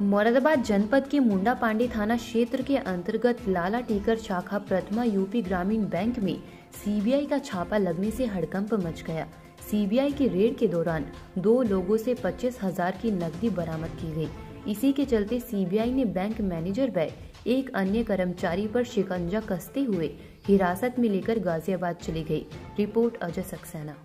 मुरादाबाद जनपद के मुंडा पांडे थाना क्षेत्र के अंतर्गत लाला टीकर शाखा प्रथमा यूपी ग्रामीण बैंक में सीबीआई का छापा लगने से हड़कंप मच गया। सीबीआई की रेड के दौरान दो लोगों से पच्चीस हज़ार की नकदी बरामद की गई। इसी के चलते सीबीआई ने बैंक मैनेजर व एक अन्य कर्मचारी पर शिकंजा कसते हुए हिरासत में लेकर गाजियाबाद चली गई। रिपोर्ट अजय सक्सेना।